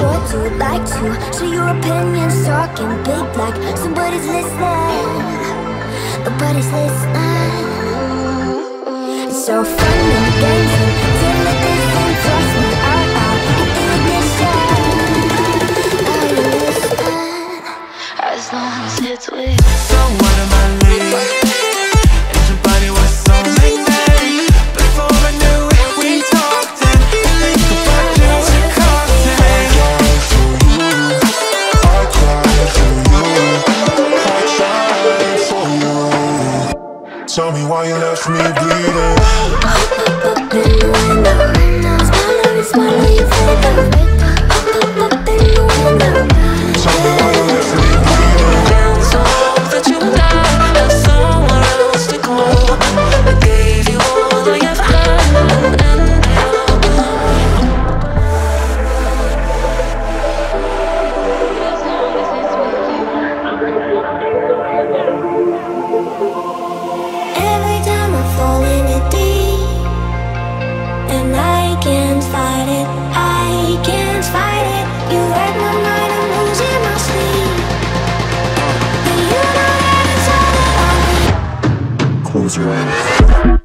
sure to like to Share your opinions, talking big like Somebody's listening. Nobody's listening. It's so fun and games and why you left me bleeding. graduated.